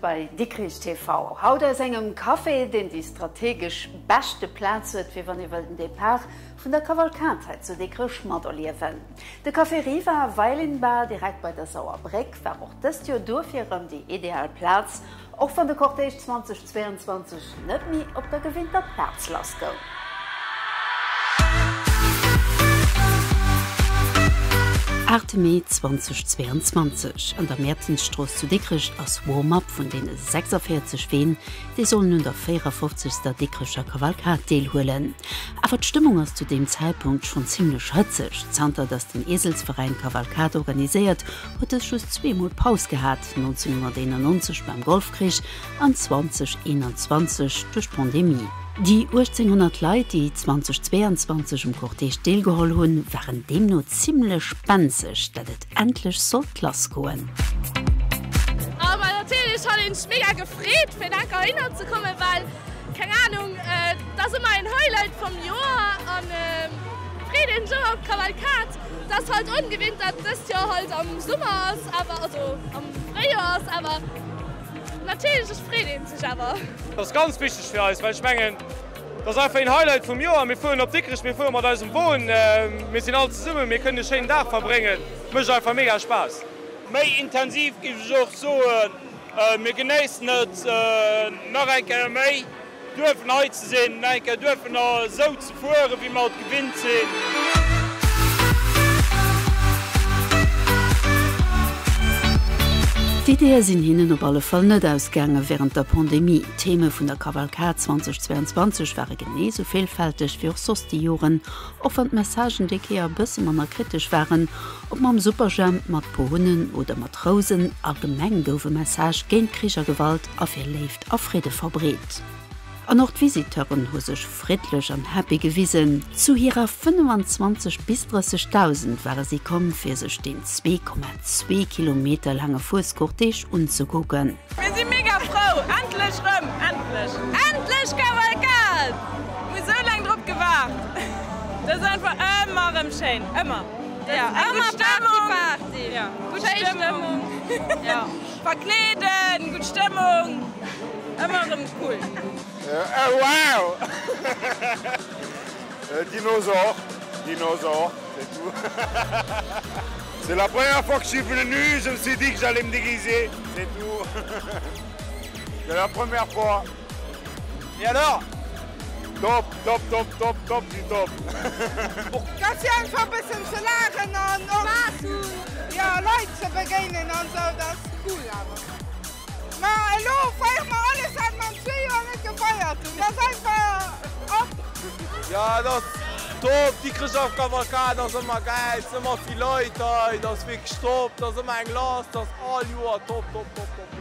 bei Dickrich TV. Haut aus engem Kaffee, den die strategisch beste Platz huet, wie wann iwwelden Depart vun der Kavalkantheit zu Dickrich Madoliewen. De Kaffeerie war Weilinbar direkt bei der Sauerbrick war auch dës Jo durfirm die ideal Platz, och van de Kortech 2022 net mi op der gewinnter Platz las gouf. Artemis 2022 an der Märzenstroß zu Dickrecht als Warm-up von den 46 Feen, die sollen nun der 54. Dickrecher Kavalkat teilholen. Aber die Stimmung ist zu dem Zeitpunkt schon ziemlich hitzig. Zahnter, dass den Eselsverein Kavalkat organisiert, hat es schon zweimal Pause gehabt, 1991 beim Golfkrieg und 2021 durch Pandemie. Die 1800 Leute, die 2022 um Kortee stillgeholt hun, waren dem nur ziemlich spannend, dass es endlich so klasse gehen. Aber natürlich hat ich mega gefreut, für da erinnert zu kommen, weil, keine Ahnung, äh, das immer ein Highlight vom Jahr und äh, Frieden Job, Kavalkat, das halt ungewinnt hat, das Jahr halt am Sommer ist, aber, also am Frühjahr ist, aber natürlich ist Frieden sich aber. Das ist ganz wichtig für alles, weil schmengen das einfach ein Highlight vom Joer mir fuhren op dickrich mir fuhr da im Wohn äh, mit sind all Summe mir können schön da verbringen. Mch einfach mega Spaß. Mei intensiv gi auch so mir geneis net nach méi dürfen he zu sinn, enke dürfen er so zu fuhren, wie man gewinnt sinn. Sind. Idee sinn hininnen op alle Fall net ausgänge während der Pandemie. Theme vun der Kavalkat 2022 waren gene so vielfältig wie sos die Joren, of an Messsagen de ke bësse manner kritisch waren, ob ma am Supergem mat Pohunnen oder Matrosen allgemeng goufe Message gen kricher Gewalt a ihr left afrede verbret an noch Visiteuren hu sech friedlech an happy gewiesen. Zu ihrer 25 bis 30.000 waren sie kommen fir sech den 2,2 km lange Fußkortech unzugucken. Wir sind mega froh endlich rum endlich endlich Kavalkad Wie so lang Druck gewacht Das ist einfach immer im Schein immer. Ja, Stimmung. Ja. Gute Stimmung. ja. Verkleden, gut Stimmung. Immer cool. Uh, oh, wow uh, Dinosaure. Dinosaure c'est tout. C'est la première fois que je suis venu, je me suis dit que j'allais me déguiser, c'est tout. C'est la première fois. Et alors? Top, top, top, top, top du top. Aber. Ma hallo feier mal alles hat man gefeiert. Ja das top. Die Christoph Kavalkan das immer geil. Immer viel Leute das wie gestoppt das immer ein Glas das all top top top top.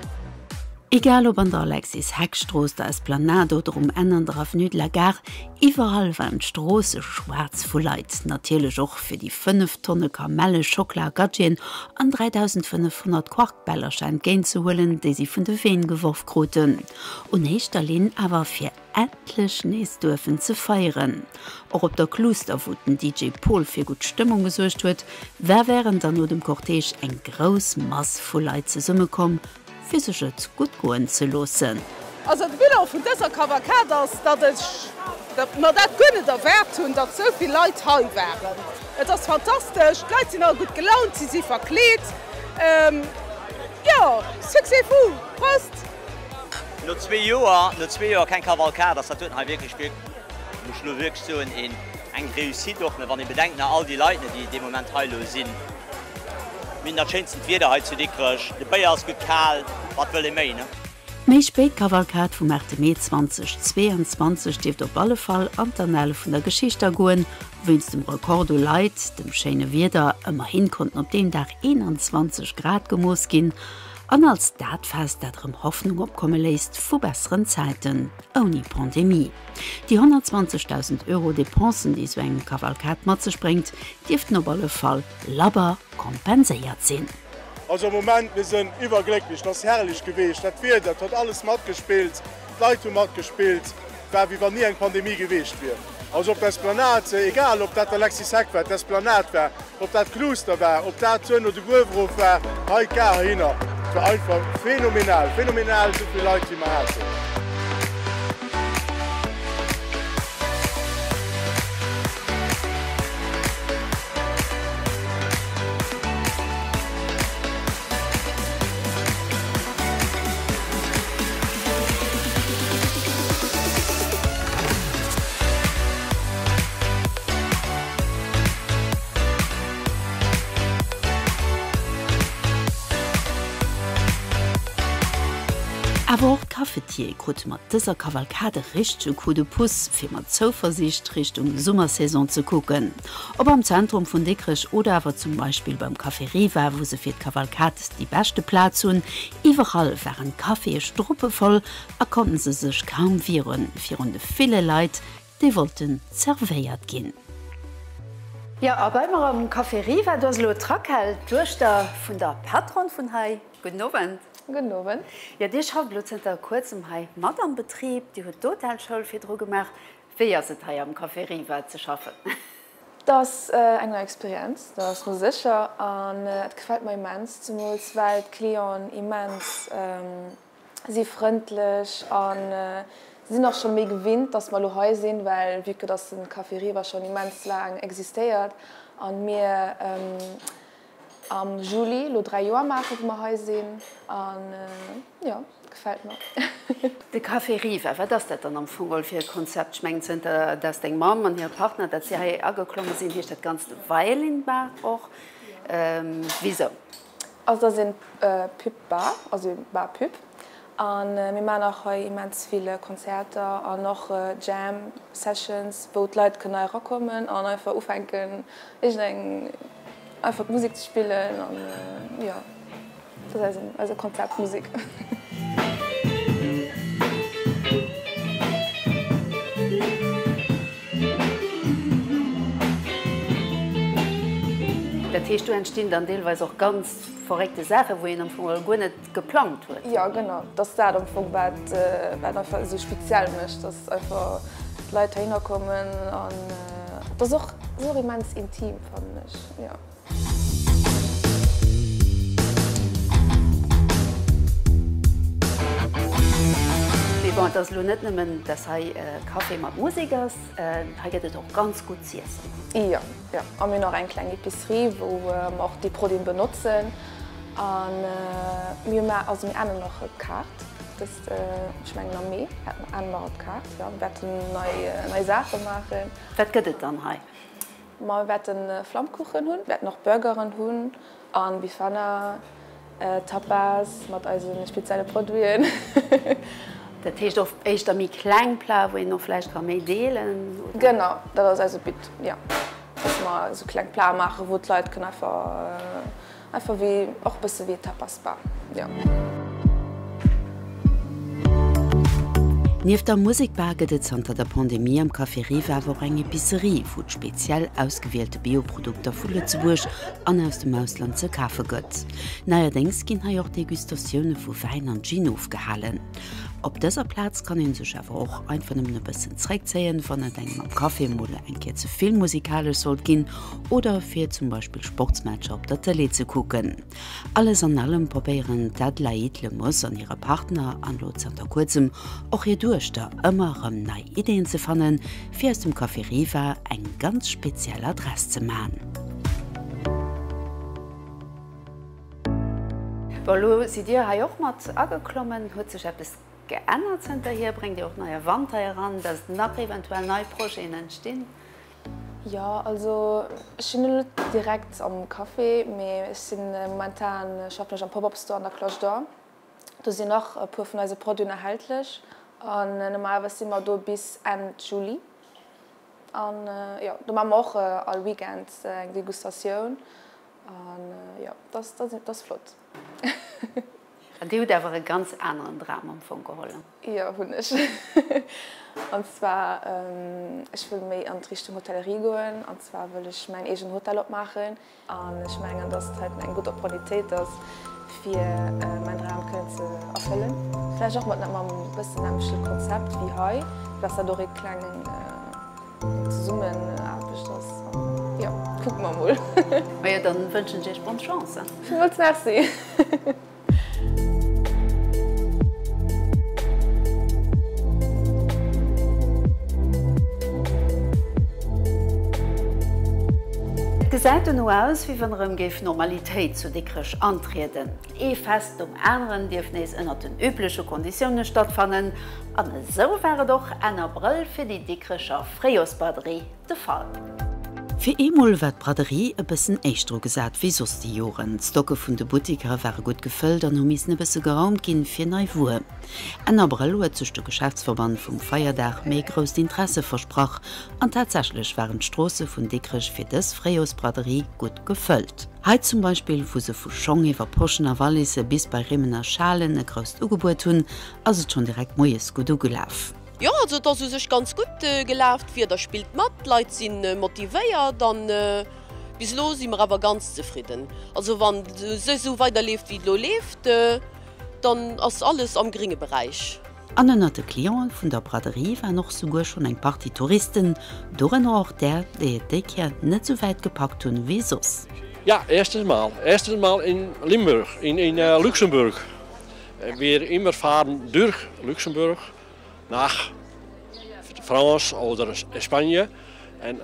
Egal ob an der Alexis Heckstroß da es Planado drum ändern drauf nü lagar, überall waren Stroße schwarz vu Leiit natürlich auch für die 5 Tonne Kamelle Schokola Gatien an 3500 Quarkbeller scheint gehen zu holen, die sie von de Feen geworfen kruten. Und Hechterlin aber für etlich nees dürfen zu feieren. Auch ob der Klosterwuten DJ Paul für gut Stimmung gesucht wird, wer wären dann nur dem Cortege ein groß Mass voll zu Summe physschez gut goen ze losen. Also Bilder vun dëser Kavakat dat dat gënne der Wert hunn, dat sovi Leiit ha wären. Et ass fantastisch, Leiit sinn a gut gelaunt, si si verkleet. Ähm, ja, se vu Post! No 2 Joer no 2 Joer kein Kavalkat, ass dat ha wirklich spielt. Much lo wirk so en eng Reusit doch, wann e bedenken all die Leiitne, die de moment heilo sinn. Min derschenzen Chazen Widerheit zu dickrech, de Bayiers gekal, wat well méi ne? Mei Spéitkavalkat vum Mäte Mei 2022 steet op alle Fall anelle vun der Geschichter goen, wünst dem Rekordo Leiit, dem Schene Wider ëmmer hinkonnten op dem Dach 21 Grad gemoos ginn, an als datfest datrem Hoffnung opkomme leist vu besseren Zeiten oni Pandemie. Die 120.000 Euro Depensen, die so eng Kavalkat matze springt, Diften op alle Fall Laber kompenéiert sinn. Also moment wir sind überglücklich das herrlich gewesen dat wird dat hat alles matt gespielt Leitung matt gespielt wie war nie eng Pandemie gewichtcht wird. Also op das Planat egal ob dat Alexis Sack war das Planat war, ob dat Kloster war, ob dat Zönn oder de Guwruf war, ha gar hinner. war einfach phänomenal, phänomenal so viele Leute, die man hatte. Fir krut mat dëser Kavalkade rich zu Coup de Puss fir mat Zouversicht Richtung Summersaison zu kucken. Ob am Zentrum vun Dickrich oder awer zum Beispiel beim Kaffeeriva, wo se fir d Kavalkat die beste Platz hun, iwwerall wären Kaffee struppe voll, erkonnten se sech kaum viren, vir runde file Leiit, de wollten zerveiert ginn. Ja aber beimmer am Kaffeeriva dats lo Trackhel duerchter vun der Patron vun Hai Genowen genommen. Ja Dich hat Blutzenter kurzem Hai Mat am Betrieb, Di huet Totalschcholl fir Dr gemacht, firier se Hai am Kaffeeriwer ze schaffen. Das äh, enger Experiz, das muss sicher an äh, gefällt mei mens zumwel Kleon immens ähm, sie freundlich. An äh, sind noch schon mé gewinnt, dass mal he sinn, weil wieke das den war schon immens lang existiert. An mir ähm, am Juli lo drei Joer mache ma he sinn an äh, ja gefällt mir. de Kaffeeriwer wat das dat an am Fugel fir Konzept schmengt sind äh, das deng Mam an her Partner, dat sie ha ageklommen sind hier dat ganz Weilin war och ähm, wieso. Also da sind äh, Pyp bar also bar Pyp an äh, mir man auch immens viele Konzerte an noch äh, Jam Sessions, wo Leiit kann rockommen an einfach ufenken ich denke, einfach Musik zu spielen und, äh, ja das heißt, also Konzertmusik. Du entstehen dann deelweis auch ganz verrekte Sache, wo am vu Gunnet geplant huet. Ja genau das da äh, so speziell mischt, dass einfach Leute hinkommen an äh, das auch so mans intim fand ich. Ja. Lo net nimmen das ha äh, Kaffee mat Musikers äh, haget doch ganz gut siesten. Ja, ja. Am mir noch ein kleine Epicerie, wo ähm, auch die Protein benutzen an äh, mir aus mir an noch kart das äh, schmengen am me an kart ja, neue, neue Sache machen. Wat gëtt dann ha? Ma wetten äh, Flammkuchen hun, werd noch Bürgerin hunn an wie fanner äh, Tapas mat also spezielle Produieren. Dat hecht of eich der mi Kleinpla, wo en noch Fleisch kann méi deelen? Genau, dat ass also bit ja. ma so klein Pla mache, wo Leiit kann einfach, äh, einfach wie och bisse wie tapasbar. Ja. Nieef der Musikbergedet zanter der Pandemie am Kaffeeriewer wo enge Pisserie vut speziell ausgewählte Bioprodukter vulle zuwurch an aus dem Ausland ze Kaffe gëtt. Naierdengs ginn ha joch Degustationioune vu Wein an Ginof gehalen. Op dëser Platz kann en sech awer auch ein vu dem bëssen Zräck zeien, wann er deng am Kaffeemole enke ze filmmusikale sollt ginn oder fir zum Beispiel Sportsmatscher op der Tele ze kucken. Alles an allem probéieren dat Laitle muss an ihre Partner an Lozanter kurzem och hier durchter ëmmerem nei Ideenn ze fannen, fir dem Kaffeeriva eng ganz speziell Adress ze ma. si Dir ha joch mat ageklommen huet sech bis geändert sind hier bringt ihr auch neue Wand heran, dass nach eventuell neue Projekten entstehen. Ja, also direkt am Kaffee, mir sind momentan schaffench am Pop-Up-Store an der Cloche da. Du sie noch prüfen also Produkte erhältlich und äh, was immer du bis an Juli. und äh, ja, du man auch äh, all weekend äh, Degustationun äh, ja, das, das, das flott. Dat Di dawer e ganz anderen Drama vu gehollen. Ja hunnech. Und zwar ähm, ich will méi an Richtung Hotellerie goen, an zwar will ich mein egent Hotel opmachen an ich menggen dat halt eng guter Qualität ass fir äh, mein Rahmenën ze erfüllen. Vielleicht auch mat am bisssen amsche Konzept wie heu, was er do klengen äh, summen abch äh, das. Ja, guck mal wohl. ja, dann wünschen Dich bon Chance. Merci. Säiten no aus wie wannrem géif Normalitéit zu dickrech antriden. E fest um Äneren Dief nees ënner den üblichsche Konditionne stattfannen, an so wäre doch en April fir die dickrecher Freosbatterie de Fall. Fi Emul wat Braderie e bessen Eichtro gesat wie sos die Joren. Stocke vun de Butiker war gut gefëlllt an um misne besse Geraum ginn fir nei Wu. En Abrello zuchte Geschäftsverband vum Feierdach méi gros Interesse versproch an tatsächlichlech waren Strosse vun Dickrech fir des Freosbraderie gut gefëlllt. Heit zum Beispiel wo se vu Schong iwwer Porschener Wallise bis bei Rimmener Schalen e grost ugeburt hunn, as schon direkt moes gut ugelaf. Ja also dat sech ganz gut äh, gelauft wie der spielt mat Leiit sinn äh, motivéier dann äh, bis los immer aber ganz zufrieden. Also wann se so weiter lebt wie lo lebt, äh, dann ass alles am geringe Bereich. Annerte Klion vun der Braderie war noch sogar schon eng Party Touristen, Doren auch der de Decker net so weit gepackt hun Wesos. Ja erstes Mal erstes Mal in Limburg in, in uh, Luxemburg. Uh, wir immer fahren durch Luxemburg nach France oder Spanje. En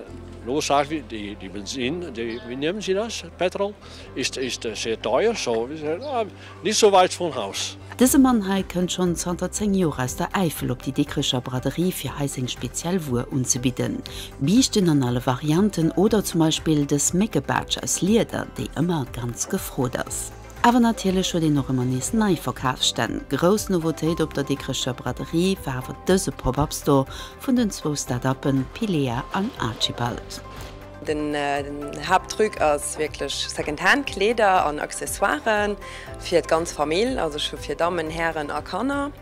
los sagt wie die, die Benzin, die, wie nehmen Sie das? Petrol ist, ist sehr teuer, so wir nicht so weit vom Haus. Diese Mannhai könnt schon 2010 Jo aus der Eifel op die dickrischer Braderie für Heising Spezialwur unzubieten. Biechten an alle Varianten oder zum Beispiel des Meckebadge als Lieder, die immer ganz gefroht ist. Aber natürlich schon den noch immer nächsten nei verkaufstellen. Groß Novotéit op der dickerscher Braterie warwer dëse Pop-upstore vun den zwo Startupen Pilea an Archibald. Den, äh, den Hauptdruck als wirklich Secondhandkleder an Accessoires fir ganz Familien, also schon fir Damen, Herren a Kanner.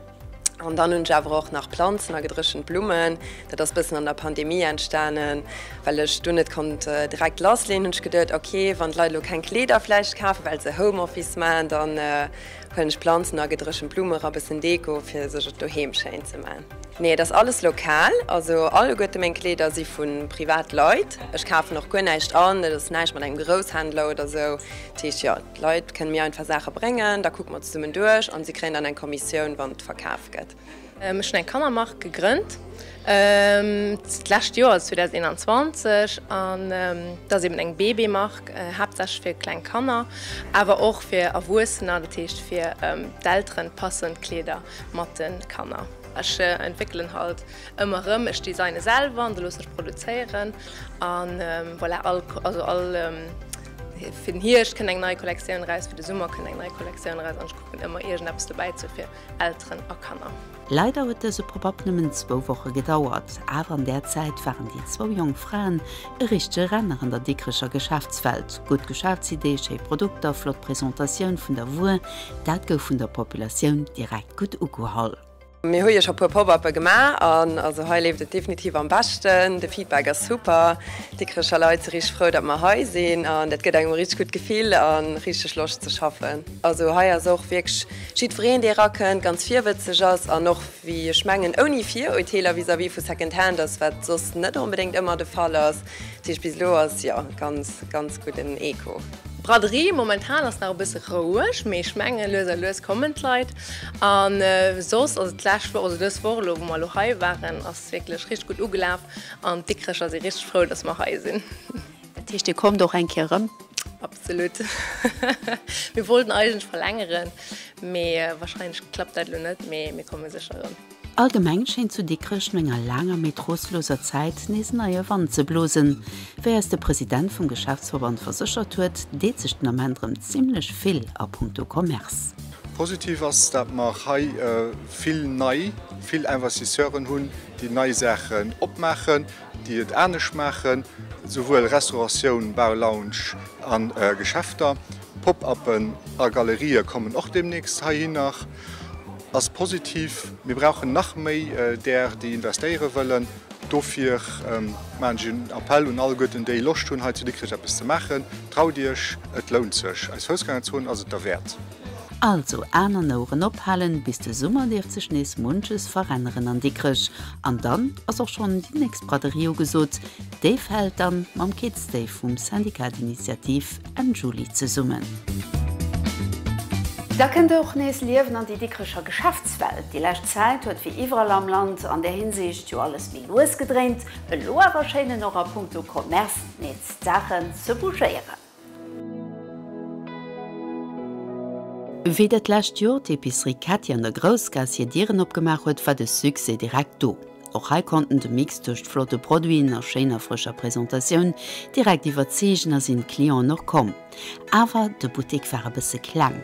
Und dann hun Java auch nach Pflanzen gedrischen Blumen, dat das bis an der Pandemie entstanden, weil ich net konnte äh, direkt und gedet okay, wann Leute kein Klederfleisch kaufe, weil ze Homeoffice man, dann äh, können ich Pflanzen a gedrischen Blume bis in Deko für Hemschein zu machen. Nee, das alles lokal, also alle gute mein Kleder sie von Privatleut. Ich kaufe noch gut nicht an, das nicht mal ein Großhandler oder so. Tisch, ja, Leute können mir einfach Sache bringen, da gucken wir zusammen durch und sie kriegen dann eine Kommission, wann verkauft geht. Ähm, ich habe Kammermacht gegründet. Ähm, Last Jahr 2021 an ähm, dats eben eng Baby mag äh, hab sech fir klein Kanner, aber auch fir awussen an dercht fir ähm, d'ren passend Kleder matten Kanner. Ech äh, entwickeln halt immer rum. Ich design selber an los produzieren. An ähm, voilà, all, also all ähm, hier ich kann eng neue Kollektion reis für die Summer kann eng neue Kollektion reis gucken immer schnappst dabei zu fir älteren Erkanner. Leider huet se Probabnemmen zwo woche gedauert, a an der Zeit waren die zwo jungen Frauen e richchte Renner an der dickrescher Geschäftswelt, gut Geschäftsidee, Produkter, Flotpräsentationun vun der Wu, dat gouf vun der Populationun direkt gut ugeholl. Mi hu ich pu Popppe gemar an also he lebt definitiv am baschten, de Feedback ist super, die krischer Leute rich froh, dat man he sinn an dat get eng rich gut gefiel an richsche Schloss zu schaffen. Also haier soch schiedreen die racken ganz vier Witze ass an noch wie schmengen oni vier Hoteller vis wie vu Second Hand das sos net unbedingt immer de Fall ass Di bis lo ja ganz ganz gut in Eko. Braderie momentan ass nach bis rouech, méi Schmengen loser loes kommen leit an äh, sos asläch war dës Vorlo mal lo hai waren ass wirklichklech rich gut ugelaf an dickrecher se rich froh, dats ma hei sinn. Datcht Di kom doch en Kirem. Absolut. wir wollten eigen verlängeren, mé äh, wahrscheinlich klappt dat lo net, mé mir komme sicheren. Allgemeng schen zu dickrech ménger langer metrosloser Zeit nees neue Wand ze blosen. Wer ist der Präsident vom Geschäftsverband versichert huet, de sich am anderem ziemlich viel a Punkto Kommerz. Positiv ass dat mar hai äh, viel nei, Investisseuren hunn, die Neisächen opmachen, die et ernstnech machen, sowohl Restauration, Baulounge an äh, Geschäfter, Pop-Appen, a Galerie kommen auch demnächst ha nach als positiv. Wir brauchen nach méi äh, der die investiere wollen, dofir ähm, manchen Appell und alle Götten déi loch tun, zu die Krippe zu machen, trau Dirch et lohnt zech als Hosgangzon also der Wert. Also einer Nouren ophalen bis de Summer der ze schnees Munches verrenneren an die Krisch, an dann ass auch schon die nächst Braderio gesot, Dave hält dann mam Kidsday vum Syndikatinitiativ en Juli zu summen. Da kënnt auch nees liewen an die dickrescher Geschäftswelt. Die Lächt Zeit huet wie Iwer am Land an der Hinsicht jo alles wie loes gedrängt, e Loerwerscheine noch a Punkto Kommerz net Sachen ze bougéieren. Wéi et lacht Jo d'Episerie Katja an der Grosgas je Dieren opgemacht huet war de Suse direkt do. Och he konnten de Mix duercht flotte Produin a Schener frischer Präsentatiun direkt iwwer Zegen as sinn Klion noch kom. Awer de Boutik war bese klang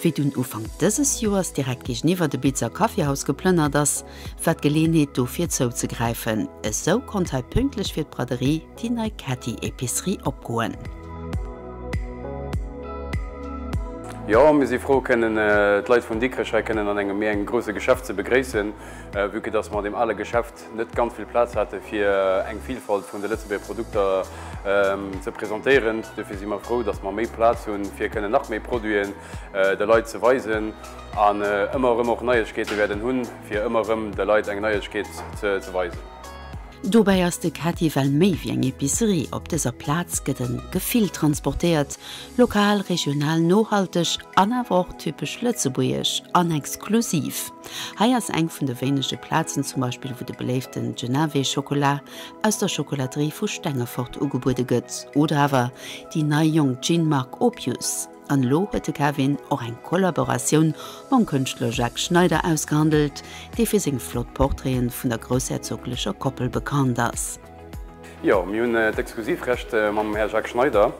fir dun Ufang dëses Joers direkt gich niwer de Bizer Kaffeehaus geplënner ass, wat geleenheet do fir zou ze greifen. Es eso kont hai pünklech fir d' Braderie Di nei Catty Episerie opgoen. Ja mir si froh kennen äh, Leiit vun Dickrechre kennen an engem mé eng grosse Geschäft ze begréessen, äh, wieke dats man dem alle Geschäft net ganz viel Platz hatte fir eng Vielfalt vun de letzte Produkter ähm, ze präsentieren. Defir si immer froh, dats man méi Platz hun fir kënne nach méi Proen äh, de Leiit ze weisen an äh, ëmmerëm och Neuegkete werden hunn, fir ëmmerëm de Leiit eng Neuegkeet ze weisen. Dobei ass de Kati well méi wie eng Epicerie op déser Platz gëtten gefil transportiert, lokal, regional nohalteg, anerwoch typech Lëtzebuech, anexklusiv. Haiiers eng vun de wénesche Plazen zum Beispiel wo de beleeften Genave Schokola aus der Schokolaterie vu Stängerfort ugebude gëtt oder awer die Neiung Jeanmark Opius an lobete Kevin och eng Kollaboratioun mam Künstler Jacques Schneider ausgehandelt, déi fir seg Flotporträen vun der grosherzoglecher Koppel bekannt ass. Ja Miun äh, d'exklusivrecht äh, mam Herr Jacques Schneider.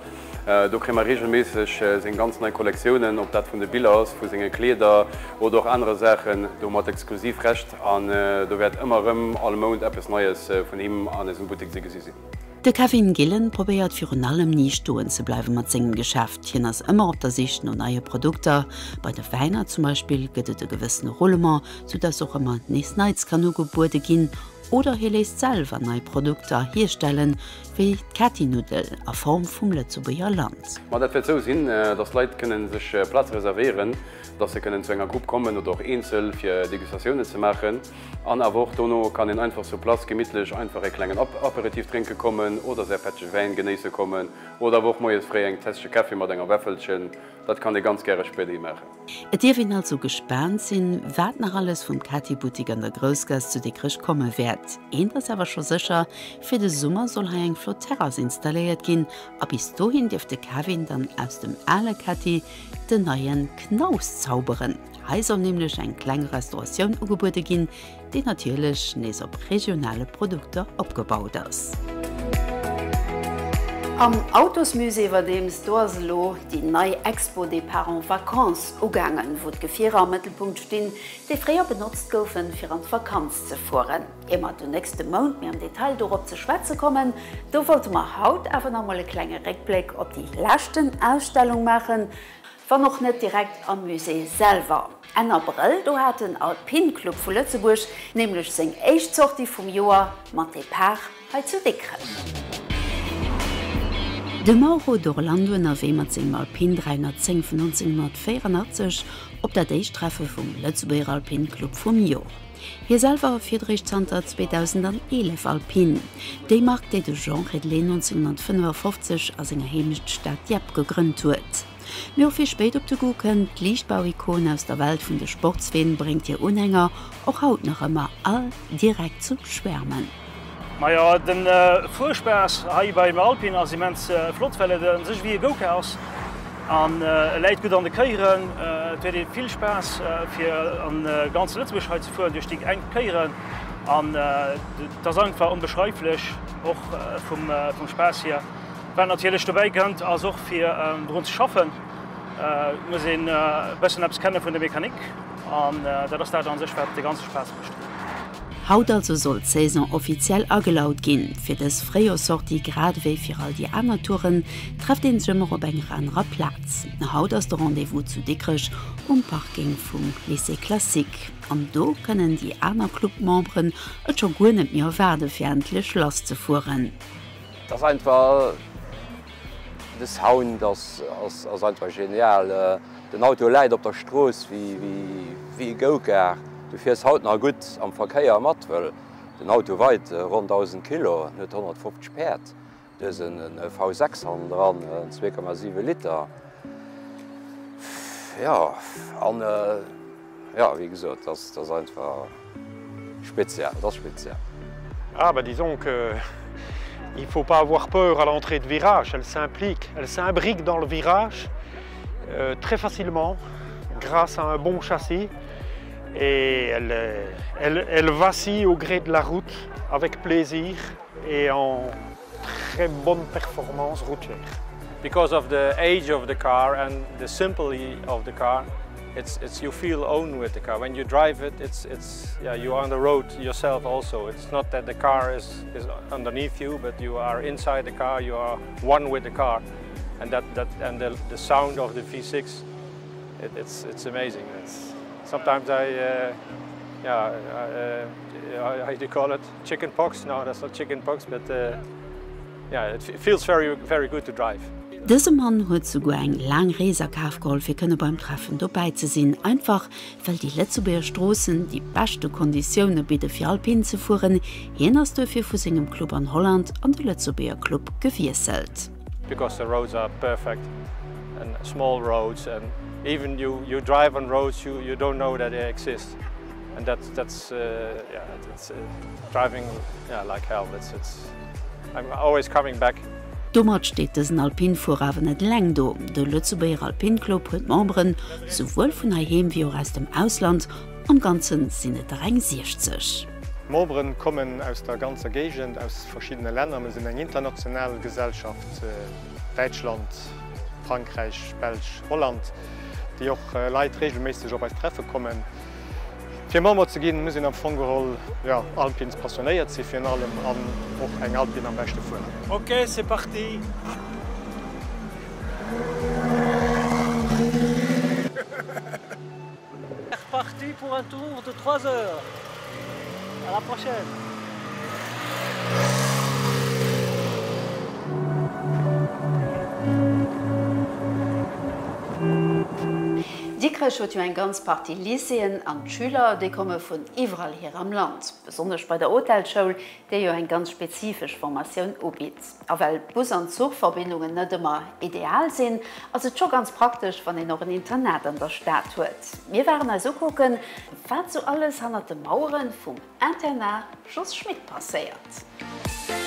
Äh, do krémmer regelméesg äh, sinn ganz neii Kollektionen, op dat vun de Bill aus, vu senge Kleder oder och andere Sächen, do mat exklusivrecht an äh, do wärt ëmmerëm alle Mound Appppes Neues äh, vun im an esem Boutik se gesisinn. De Kevin Gillen probiert fir un allem nie stoen ze bleiwen mat zingen Geschäft, ass immer op der Sicht no neie Produkte. Bei der Weiner zum Beispiel gëtt de gewissen Rollement, so dats auch immer nes neiz kann no Geburte ginn oder he leist selber neii Produkte herstellen, wie Katinudel a Form vumle zu beier Land. Ma dat fir zo sinn, äh, dat Leiit können sech äh, Platz reservieren, dat se können zu enger Gruppe kommen oder auch Einzel fir Degustationen zu machen. An erwo Donno kann den einfach so Platz gemidlech einfach klengen aperitiv trinke kommen oder sehr petsche Wein geneese kommen oder woch moes fré eng testsche Kaffee mat enger Wäffelchen, dat kann de ganz gerne spedi machen. Et Dir win also gespernt sinn, wat nach alles vum Katiboutik an der Grosgas zu de Krisch komme werd. Awer schon sicher, fir de Summer soll ha eng Flotterras installiert gin, a bis du hin Dir de Kevin dann aus dem alle Kati den neuen Knaus zauberen. Heiser nämlich ein klein Restauration ugebude gin, die natürlich nes op regionale Produkte abgebaut ist. Am Autosmuse war dems Dorselo die nei Expo de Parent Vakanz ugangen, wot Gefir am Mittelpunkt stinn, de fréier benutzt goufen fir an Vakanz ze foren. Immer du nächste Mount mir am Detail dorop ze Schweze kommen, do wollt ma haut awer normale klenge Reblick op die lachten Ausstellung machen, war noch net direkt am Musee selber. En April do hat den Alpinclub vu Lützeburg, nämlichlech seng Eichzocht die vum Joer mat de Paar he zu dickren. De Mauro d'Orlando aé mat seg Alpin 310 vu 1984 op der Deichtreffe vum Lettzebeer Alpinklub vum Jo. Hierselver firrichtzanter 2011 Alpin. Dei mag déi de Jean Redlé 1955 as enger hemischt Stadt Japp gegrünnnt huet. Mir fir spéit op de Guken, Liichtbauikon aus der Welt vun de Sportsween bringt Dir unhänger och haut noch immer all direkt zu schwärmen. Maja den äh, Fuspers ha beim Alpin as immens äh, Flotfälle den sech wie Goke aus an äh, Leiit gut an de Keieren äh, de viel Spaß äh, fir an äh, ganz Lützbeschheit zu fuhren, Dich stieg eng keieren an äh, das war unbeschreiflech och äh, vom, äh, vom Spaß hier. Wenn natürlich dabei könnt as auch fir ähm, run schaffen, äh, sinn äh, bessen Apps kennen vun der Mechanik an äh, dat dat an sech de ganze Spaß bestimmt. Haut also soll Saison offiziell agelaut gin, fir des Fréo sorti gradéi fir all die Armaturen treff den Summer op eng anrer Platz. Na haut ass der Rendevous zu dickrech um Parking vum Lycée Klassik. Am do können die Annerclubmembren et schon gonet mir werde fernlech Schloss zu fuhren. Das einfach das Haun das einfach genial. Äh, den Auto leit op der Stroos wie, wie, wie Goker. Du fährst haut na gut am Verkeier mat well den Auto weit äh, rund 1000 Ki net 150 spert. Ein V6 dran 2,7 Liter. ja an äh, ja wie gesagt das das einfach speziell das ah bah disons que il faut pas avoir peur à l'entrée de virage elle s'implique elle s'imbrique dans le virage euh, très facilement grâce à un bon châssis et elle, elle, elle vacille au gré de la route avec plaisir et en très bonne performance routière. Because of the age of the car and the simplicity of the car it's, it's you feel own with the car. When you drive it it's it's yeah you are on the road yourself also. It's not that the car is is underneath you but you are inside the car you are one with the car. And that that and the, the sound of the v6 it, it's it's amazing. It's sometimes I, uh, yeah, uh, how do you call it, chicken pox? No, that's not chicken pox, but uh, yeah, it feels very, very good to drive. Dëse Mann huet zu go eng lang Reserkafgolf fir kënne beim Treffen dobäi ze sinn, einfach well die Letzebeerstrossen die beste Konditionioune bide Fialpin ze fuhren, jenners do fir vu Fusingem Club an Holland an de Letzebeer Club gewieselt. Because the roads are perfect and small roads and even you, you drive on roads you, you don't know that they exist. And that, that's uh, yeah, it's, uh, driving yeah, like hell. It's, it's, I'm always coming back. Dommer steht Alpin Alpinvorrawen net leng do. De Lützebeer Alpinklub huet Maen sowuel vun Haiheem wie aus dem Ausland am ganzen sinnet Reng sichzech. Mobren kommen aus der ganzer Gegent aus verschiedene Länder sind eng internationale Gesellschaft äh, Deutschland, Frankreich, Belsch, Holland. Die auch äh, Leiit regelmäßig op als Treffe kommen. Fi Mammer ze ginn muss am Fogeroll ja, Alpins passionéiert ze fir allem an och eng Alpin am beste vu. Ok, c'est parti. parti pour un tour de 3 heures. À la prochaine. Frankreich huet jo en ganz Party Liseen an Schüler, déi komme vun Iwral hier am Land, besonderch bei der Hotelchoul, déi jo en ganz spezifisch Formatioun obit. A well Bus an Zugverbindungen net immer ideal sinn, as et zo ganz praktisch wann en noch een Internet an der Staat huet. Mir waren also kocken, wat zu so alles hannner de Mauuren vum Internet Schoss Schmidt passéiert.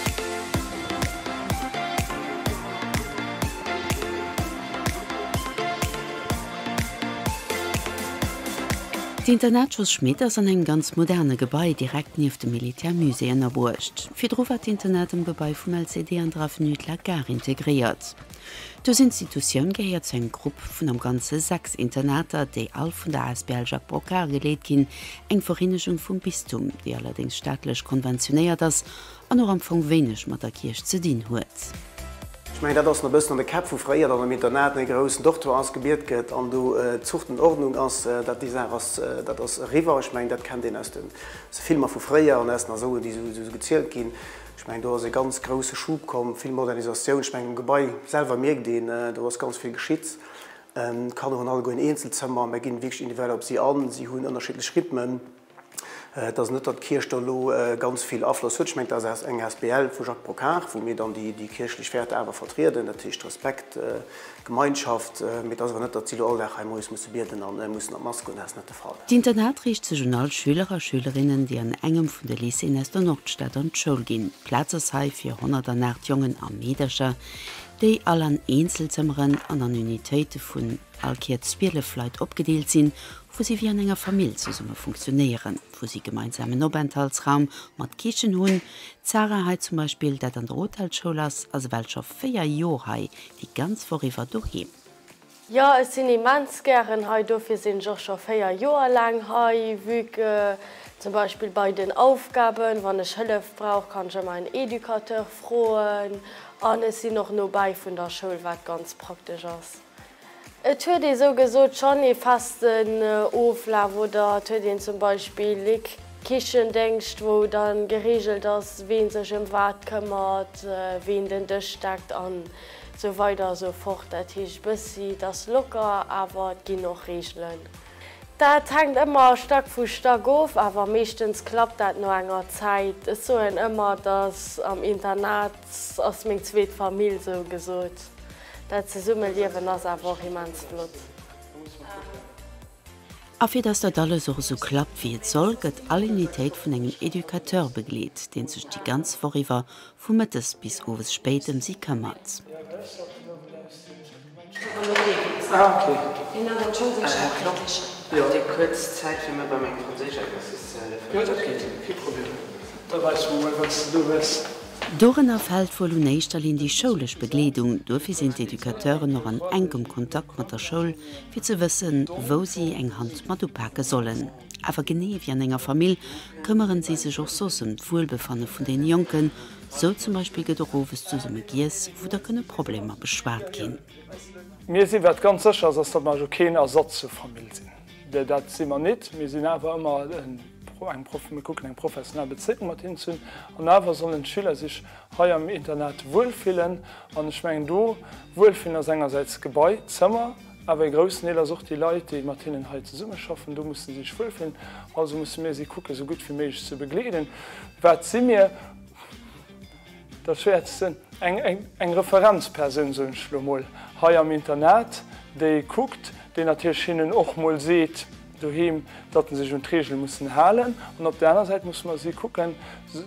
Die Internetschuss Schmitters an eng ganz moderne Gebä direkt auf dem Militärmuseen erwurcht. Fidro hat Internet im Gebä vom LCD an Drafenütler gar integriert. Das Institution gehört zu en Gruppe von am ganze sechs Internater, die all von der ASBL Jacques Brocar gelegt gin, eng Verrinechung vom Bistum, die allerdings staatlich konventioniert das an noch am von Wenisch mat der Kirch zu dienen huet. Ich mein dat ass bëssen an der Kap vu fréier, dat am Internat en grossen Doktor ausgebiert gët an du äh, zuchten Ordnung ass äh, dat ass äh, dat ass Riverch mein, dat kann den ass den Se Filmer vu Fréier an ass so die so, so gezielt ginn. Ich mein, du se ganz grosse Schub kom, vill Modernisaoun schmengem Gebäi selber még den äh, du hast ganz viel geschitz. Ähm, kann hun all go en Einzelzelzimmer, mé ginn wich individuell op sie an, sie hunn unterschiedliche Rhythmen Äh, dats net dat Kirchterlo äh, ganz viel Afflos huetschmet ass eng SBL vu Jacques Brocard, wo mir dann die, die kirchlich Pferd awer vertreden, dat hicht Respekt äh, Gemeinschaft äh, mit as net der Ziel allheim muss bierden an äh, muss Mas net fall. Die Internat rich zu Journalschüler Schülerinnen, die an engem vun der Lise in der Nordstadt an Schul gin, Plazershe 400 Nacht jungen am Mederscher, déi all an Einzelzelzimmeren an an Unitéite vun Alkiert Spielefleit opgedeelt sinn, wo sie wie an enger Familie zu funktionieren, wo sie gemeinsamen Nobenthaltsraum mat Kichen hunn, Zaraheit zum Beispiel dat an der Hotelscholers as Weltschaft feier Johai, die ganz voriwwer durchhe. Ja es sind immens gern. Ha dofir sinn Jochoéier Joer lang ha wie äh, zum Beispiel bei den Aufgaben, wann ech Hëlle brauch kann je mein Edukateur froen, an sie noch no bei vun der wat ganz praktisch ass. Et hue de so gesot schon e fasten äh, Ofla, wo der hue den zum Beispiel lig Kichen denkst, wo dann geregelt ass wen sech im Wat këmmert, äh, wen den dech stekt an so weiter so fort dat hiich bis sie das locker awer gi noch regeln. Dat tankt immer stark vu stark gouf, aber mechtens klappt dat no enger Zeit. Es so en immer das am Internat ass még zweet so gesot. Dat ze summe liewen ass a woch immens flott. Afir dats der Dalle so so klappt wie et soll, gëtt all Unitéit vun engem Edukateur begleet, den sech die ganz voriwwer vumettes bis ofes spätem sie kammert. Ah, okay. ja. die kurz Zeit für mir bei meinem Französisch äh, ja, okay. Problem da weißt du, was du willst. Dorenner fät vu Lunéichterlin die scholech Bekleedung dofi sind Edukateuren noch an engem Kontakt mat der Schoul fir ze wëssen, wo sie eng Hand Matopake sollen. Awer gene wie an enger Famill këmmeren sie sech och sossen Vuulbefanne vun den Jonken, so zum Beispiel gedrofes zu summe Gies, wo der kënne Probleme beschwert gin. Mir si wat ganz sech ass dat mar Ken ersatz zu Famill sinn. Dat si man net, mir sinn awer immer Pro eng Prof gucken eng professionell bezicken mat hin zun an awer sollen Schüler sich heuer am Internet wohlfielen an schmengen do wohlfin er sengerseits Gebäi Zimmer aber großenler sucht die Leute die Martinen halt Summe schaffen du mussten sich wohlfühlen. Also muss mir sie gucken so gut wie mich zu begleden wer sie mir das schwersten eng eng eng Referenzperson so schlummel. He am Internet, de guckt den Tierschienen och mal seht duhem dat sech un Tregel mussssen halen und op der anderen Seite muss man sie gucken,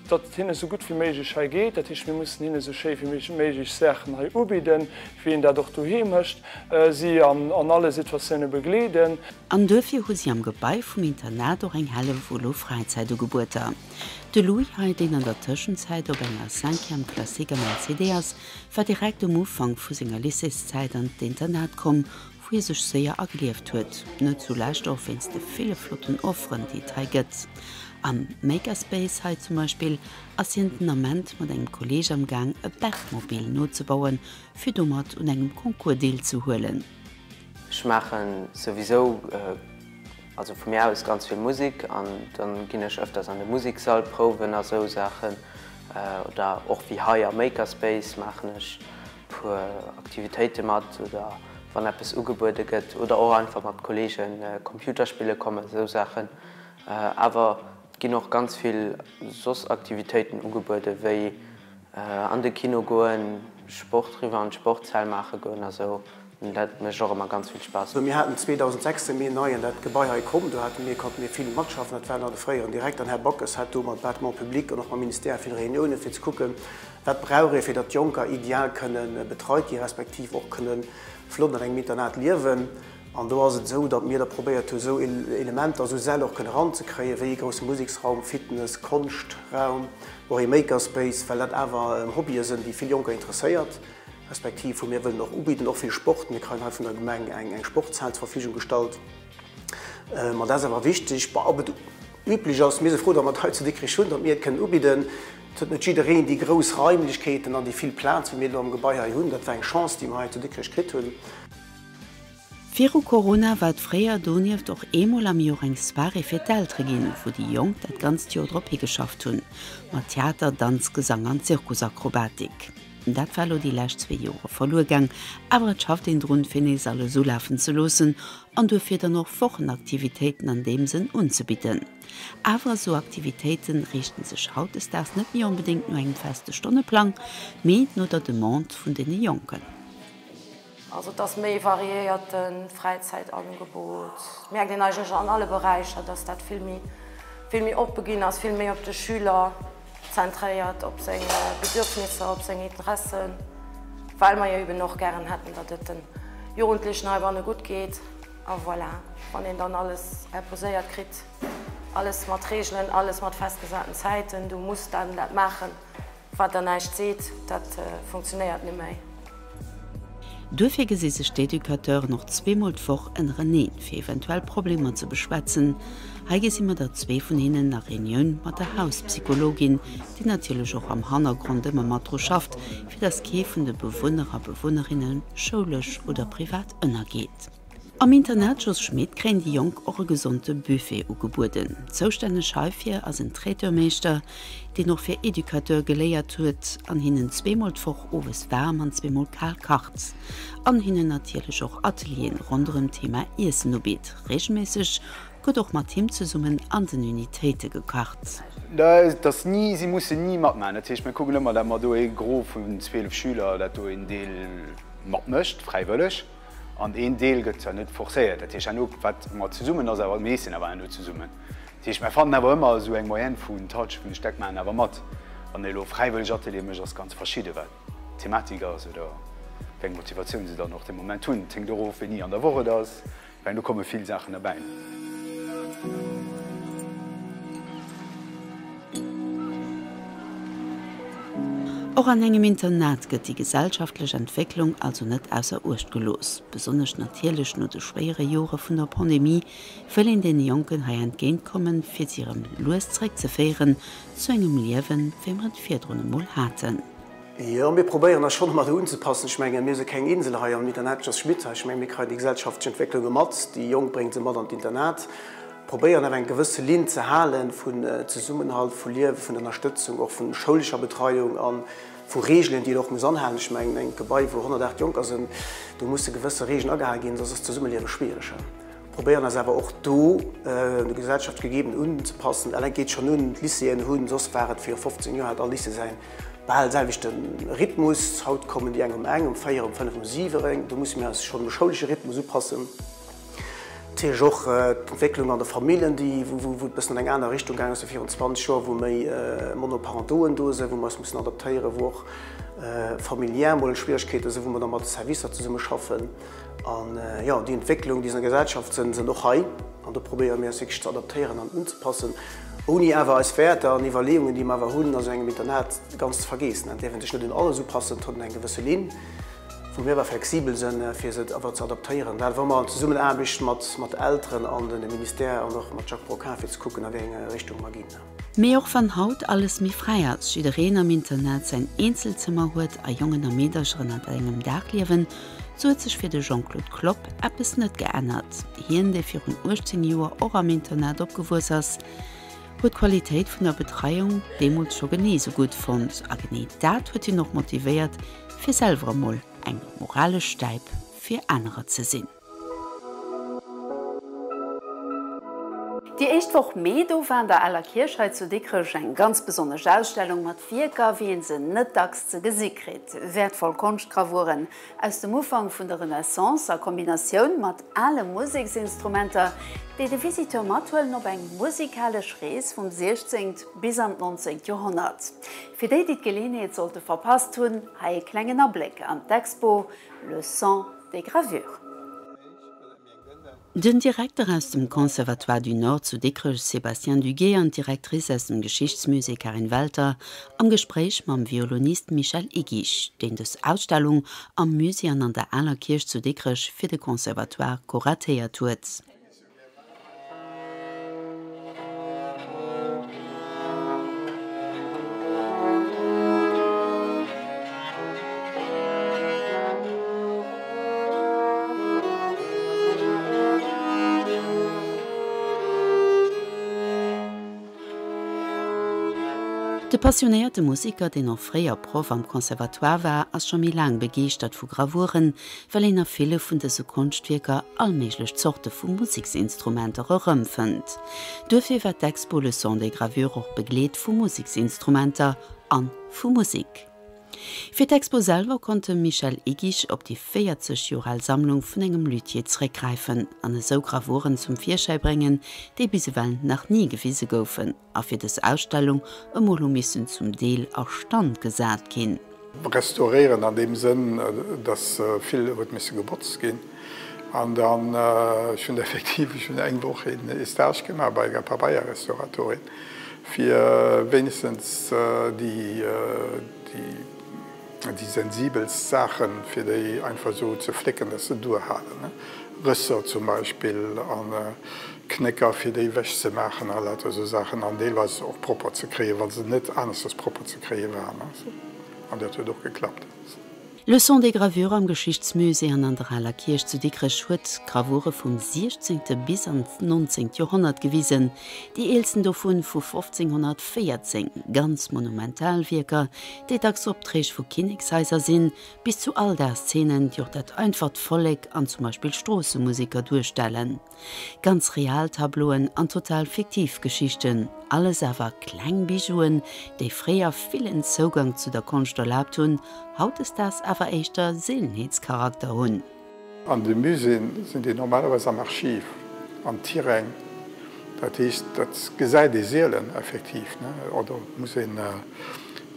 dat hinne so gut wie méigich ha geht, dat ich mir muss hinne so schä wie méch méigich sechen ha ubieden, wie der doch duhe mcht, äh, sie an, an alle Situationune begleden. An dofir hu sie am Gebei vum Internat och eng helle Volo Freizeit Geburter. De Louis ha den an der Tëschenzeit op enger Sankiam Klassiker CDs war direkt um Ufang vu Singer Liseszeit an d Internat kom wie sech séier aggelieft huet, net zulächt auf wins de viele Flotten offren die drei Gëtz. Am Makerspace ha zum Beispiel Assentenament mat engem Kolleg am Gang e Bergmobil notzubauen, fir dummert un engem Konkurdeel zu hullen. Schmachen sowieso äh, also vu mir aus ganz viel Musik an dann ginnech öfters an de Musiksaal proben a so Sachen äh, oder och wie haier Makerspace machench pu Aktivitäten mat oder wann es ugebäude gëtt oder auch einfach mat Kolleggen äh, Computerspiele kommen so Sachen. Äh, aber gi noch ganz viel SOSAktivitäten ugebäude, wéi äh, an de Kino goen Sportriwer an Sportzeil mache goen also immer ganz viel Spaß. So, wir hatten 2006 mir neu in dat Gebäude kommen, du hatten mir konnten mir viele Mannschaften frei und direkt an Herr Bockes hat du mal Batman Publik und noch mal Minister für Reunionen für gucken, wat brauche für dat Junker ideal können äh, betreut die respektiv auch können Flotten eng Internet liewen. An do aset so, dat mir der probéiert so Element as sell och kën ran ze kree, wie gross Musiksraum, Fitness, Konstraum, wo e Makerspace verlet ewer ähm, Hobbysinn, die viel Joker interesseiert. Respektiv vu mir will noch ubieten noch viel Sporten, ich kann vu der Gemeng eng eng Sportzahlverfügung stalt. Man ähm, das war wichtig bearbeitet üblich aus mir froh, dat man he ze dikri hun, dat mir kennen ubieden, Schiin die gros Räumlichkeiten an die viel Plan zu mir am Gebä hun, dat eng Chance die heute dikrit hun. Firu Corona wat fréier Donief doch emul am Jorengsspare fir d'Eltregin, wo die Jong dat ganz Theodropie geschafft hunn, mat Theater, Danzgesang an Zirkusakrobatik. Dat fall die Lächt zwe Jore verlorengang, awer schafft den Drun Finis alle Sulaffen ze losen, an du fir noch Wochenaktivitäten an demsinn unzubieten. Awer so Aktivitäten richten sech haut es das net mir unbedingt nur eng feste Stonneplan, met nur dat de Mont vun den Jonken. Also das méi variiert den Freizeitangebot. Merk den an alle Bereiche, dass dat filmi filmi opbeginn als film méi op de Schüler zentriiert op se Bedürfnisse, op se Interessen, weil man ja über noch gern hätten, dat dit den Jugendlichen Neuwanne gut geht, a voilà, wann den dann alles erposéiert krit, alles mat Regeln, alles mat festgesagten Zeiten, du musst dann dat machen, wat der neicht seht, dat äh, funktioniert ni méi. Dofir gesese Stedikateur noch zwemal woch en René fir eventuell Probleme zu beschwätzen, heige immer der zwee von ihnen nach Reunion mat der Hauspsychologin, die natürlich auch am Hannergrund immer Matro schafft, fir das käfende Bewohnerer Bewohnerinnen scholech oder privat ënner. Am Internetschoss Schmidt kränt die Jong eure gesunde Buffet ugeburden. Zostände Schafir as ein Tretermeester, die noch fir Edukateur geléiert huet, an hinnen zweimalfach owes Wärm an zweimal Karkarz. An hinnen natierlech auch Atelien runem Thema Isenobit, regelmäßig got doch mat Team zu summen an den Unitéite gekarrt. Da, das nie sie muss nie mat man ku immer dat mat do e gro vun 12 Schüler, dat du in Deel mat mcht freiwëlech an een Deel gëtt ja net forsäiert. Dat ja no wat mat ze summen ass awer meessen awer no ze summen. Tech me fan awer immer so eng Moen vun Touch vun Steck man awer mat an e lo freiwel Atelier mech ass ganz verschschiide well. Thematiker se oder wéng Motivationun se da noch dem moment hunn. Tng do nie an der Woche das, wenn du komme viel Sachen dabei. Auch an engem Internet gëtt die gesellschaftliche Entwicklung also net ausser Urcht gelos. Besonnech natierlech no de schwere Jore vun der Pandemie fëllen den Jonken ha entgéint kommen fir ihrem Louisre ze feieren zu engem Liwen firm vierdrunne Moll haten. Ja, wir probieren das schon mal unzupassen ich meine, mir kein Insel mit Internet Schmidt ich meine, die gesellschaftliche Entwicklung gemacht die Jung bringt sie mal an Internet probieren ein gewisse Lin zu halen von äh, zu Summenhalt von Liebe, von Unterstützung auch von schulischer Betreuung an von Regeln die doch anhalen ich meine, ein Gebäude wo 108 Junker sind du musst gewisse Regeln gehen das ist zu Summe schwierig probieren das aber auch du äh, die Gesellschaft gegeben unzupassen allein geht schon nun Lyceen Hunden so wäre für 15 Jahre halt Lycée sein. Selwich den Rhythmus haut kommen die engem eng um feier um 5 7 du musst mir schon schulische Rhythmus passen Joch äh, d'Entwicklung an der Familien, die bis eng einer Richtung gang 24 wo méi äh, Monoparentoen dose, wo man muss adaptéiere woch äh, familiärmoll Schwierkete se, wo man mat Service ze summe schaffen. An äh, ja, die Entwicklung dieser Gesellschaft sind se noch hei an der probéier mir sich zu adaptieren an unzupassen. Uni ewer als Väter an Evaluungen, die mawer hunden as engem Internet ganz vergessen. Defir net alle so passen hun en gewisse Lin wo mirwer flexibel sinn fir se awer ze adaptieren. Dat war man summen erbecht mat mat Ären an den Minister an noch mat Jack Brokafir kucken a wége Richtung Magin. Mei auch van Haut alles mi freiiert Südreen am Internet se Einzelzelzimmer huet a jongener Mederschrenn an engem Dagliewen, zuch fir de Jean-Claude Klopp es net geändert Hien de fir un Urchten Joer och am Internet opgewus ass, huet Qualitätit vun der Betreiung Demut scho gene so gut vonnd, a geneet dat huet hi noch motiviert fir Selvermoll eng morale Steib fir andere ze sinn. Die Echtwoch Medo waren der aller Kirchheit zu Dickrech eng ganz besonne Ausstellung mat Vierka wien se netdacks ze gesikret, wertvoll Konstgravuren aus dem Ufang vun der Renaissance a Kombinationun mat alle Musiksinstrumenter, de de Visiteur Matuel op eng musikale Schrees vum 16. bis an 19. Jahrhundert. Fi déi dit Geleenheet sollte verpasst hunn haie klengener Blick an d'Expo le sang des gravures. Den Direktor aus dem Konservatoire du Nord zu Dickrech Sebastian Duguet an Direktrice aus dem Geschichtsmusik Karin Walter am Gespräch mam Violonist Michel Igich, den des Ausstellung am Museum an der Allerkirch zu Dickrech fir de Konservatoire Koratea tuets. De passionierte Musiker, den noch fréier Prof am Konservatoire war ass schon mi lang begecht dat vu Gravuren, well ennner file vun dese Kunstwieker allmeiglech Zochte vum Musiksinstrumenter erëmfend. Dufir wat d'Expole son de Gravur och begleet vu Musiksinstrumenter an vu Musik. Fi d'Exposelver konnte Michel Igich op die feiertzech Juralsammlung vun engem Lütier zregreifen, an e so Gravuren zum Vierschei bringen, déi bise well nach nie gewiese goufen, a fir des Ausstellung Molumissen zum Deel auch stand gesat gin. Restaurieren an dem Sinn, äh, dat äh, viel huet miss Geburts gin. an dann äh, effektiv hun engwoch in Istergem bei der Papaier Restauratorin. fir wenigstens äh, die, äh, die die sensibel Sachen fir déi einfach so ze flicken, dat se duhalen. Rësser zum Beispiel an äh, Knecker fir déi wäch ze machen all so Sachen an Deel was auch proper ze kree, wat se net anders as proper ze kree waren. an der doch geklappt. Le son des Gravures am Geschichtsmuse an anderer la Kirch zu dicre Schwt Gravure vum 16. bis an 19. Jahrhundert gewiesen, die Elsen do vun vu 1514 ganz monumentalwirker, de dax optrech vu Kinigsheiser sinn, bis zu all der Szenen Jo dat einfach vollleg an zum Beispiel Strossemusiker durchstellen. Ganz Realtabloen an total fiktivgeschichten, alles awer Kleinbijouen, déi fréier vielen Zugang zu der Konst erlaubt hun, haut es das awer echtter Seelenheetscharakter hunn. An de Museen sind die normalerweise am Archiv, an Tierreng. Dat ist dat gesäit de Seelen effektiv ne? oder muss in, äh,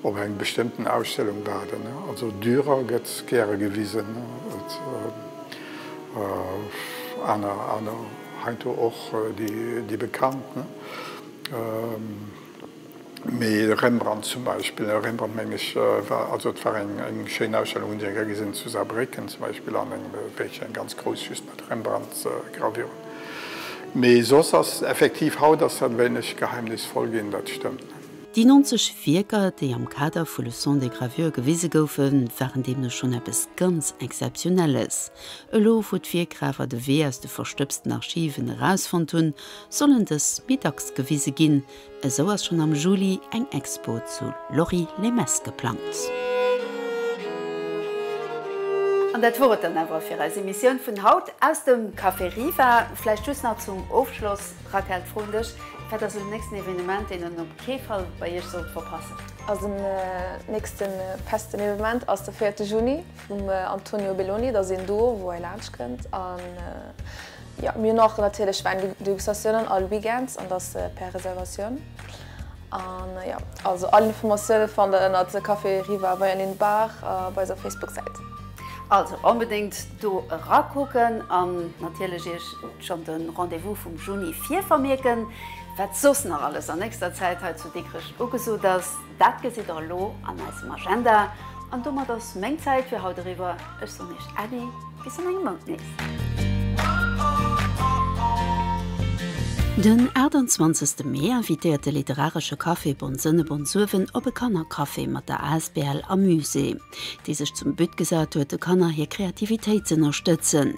op eng bestimmten Ausstellung werden. Ne? Also Dürer gëtt gre gewiesen äh, äh, an och äh, die, die bekannt. Ne? Ähm, Me Rembrandt zum Beispiel Rembrandtmängisch äh, war also war eng eng Scheausstellung die gesinn zu Sabricken zum Beispiel an welche en ganz groß mit Rembrandt äh, gravieren. Me sos as effektiv haut das wenn ich geheimnisvoll gehen dat stimmt. Die 90 Viker, déi am Kader vu le son de Graveur gewisse goufen, waren dem no schon eppes ganz exceptionelles. Elo vu d Viergrafer de we aus de verstöpsten Archiven herausfon hunn, sollen des Mittagsgewese ginn, eso ass schon am Juli eng Expo zu Lori Lemes geplant. An dat wurt dann awer fir als Emissionioun vun Haut aus dem Café Riva, Fleischüssner zum Aufschloss Rakel Frundech, Fährt das im nächsten Evenement in op Käfall bei ihr so verpassen? Aus dem äh, nächsten äh, festen Evenement aus der 4. Juni vom äh, Antonio Belloni, da sind du, wo er lunch könnt. an äh, ja, mir noch natürlich Degustation all weekends an das äh, per Reservation. Und, äh, ja, also alle Informationen von der äh, Café Riva bei den Bar äh, bei der Facebook-Seite. Also unbedingt du rakucken an natürlich schon den Rendevous vom Juni 4 vermerken sos nach alles? An nächster Zeit zu dickrich ugeso dass dat gesit lo an als Agenda. An dummer das Mengezeit für haut darüber. Ist so nicht Annie bis eng Mo nicht. Den 20. Meer invitiert de literarsche Kaffee bon Sënne bon Suwen op e Kanner Kaffee mat der ASBL am Muse. Die sech zum Bütt gesat huet de hier Kreativitéit ze unterstützen.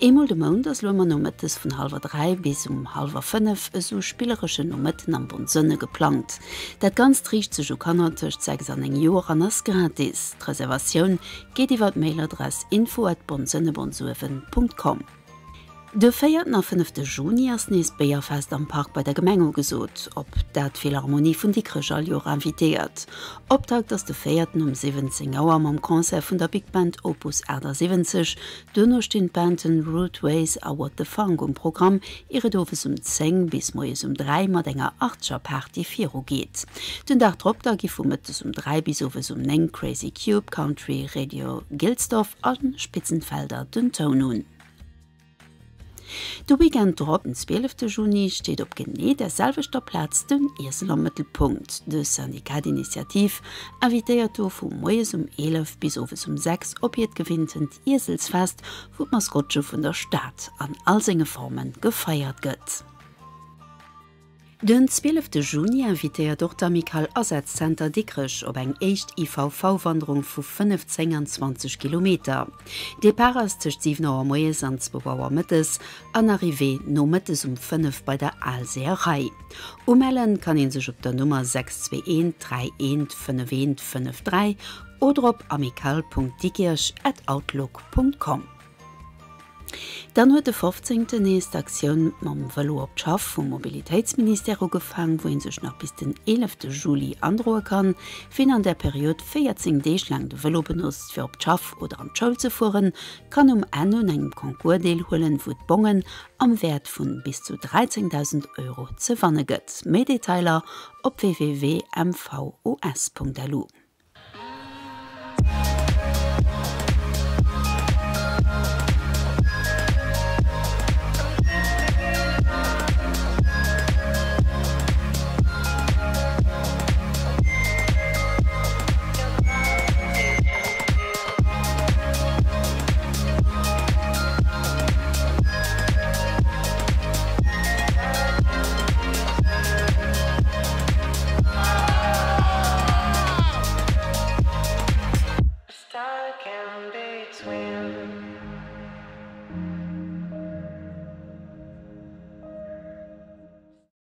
Emul de Mon ass Lummer Nomettes vun halber 3 bis um halber 5 e so spielersche Nometten am bon Sënne geplant. Dat ganz triich ze Jo Kannerch zeig an eng Joer an ass gratis. Reservationun geht iwwer d Mailadress info@bonsënnebonsuwen.com. De feiert nach 5. Juni ass nees Beier fest am Park bei der Gemengo gesot, op dat Philharmonie vun die Krechal Jor invitiert. Optakt dats de feierten um 17 Auer am Konzer vun der Big Band Opus Äder 70 dënnerch den Banden Roadways Award the Fang Programm ihre doofes um 10 bis moes um 3 mat enger 8scher Party Firo geht. Den Dach Drdra gi vumëttes um 3 bis ofes um enng Crazy Cube Country Radio Gildstoff alten Spitzenfelder den Toun. Du weekend Drop den 12. Juni steht op gené der selveter Platz den Eseler Mittelpunkt De Syndikatinitiativ avitéiert vu Moes um 11 bis ofes um 6 opiet gewinnten Isels fest, wo Maskotsche vun der Stadt an all senge Formen gefeiert gëtt. Den 12. Juni invitéiert Dr. Michael Ersatzcenter Dickrech op eng echt IVV-Wanderung vu 25 km. De Paras techt 7er Moes ans Bebauer Mëttes an Arrivé no Mëttes um 5 bei der Alseerei. Umellen kann en sech op der Nummer 621315553 oder op amikal.dikirsch@outlook.com. Dann huet de 15. neest Aktiun mam Wallo opschaff vum Mobilitätsministero gefangen, woin sech noch bis den 11. Juli androe kann, fin an der Periode 14 Deeg lang de Wallo benutzt fir op Schaff oder an Scholl ze fuhren, kann um en hun engem Konkurdeel hullen wo d bongen am Wert vun bis zu 13.000 Euro ze wanne gëtt. Mediteiler op www.mvos.lu.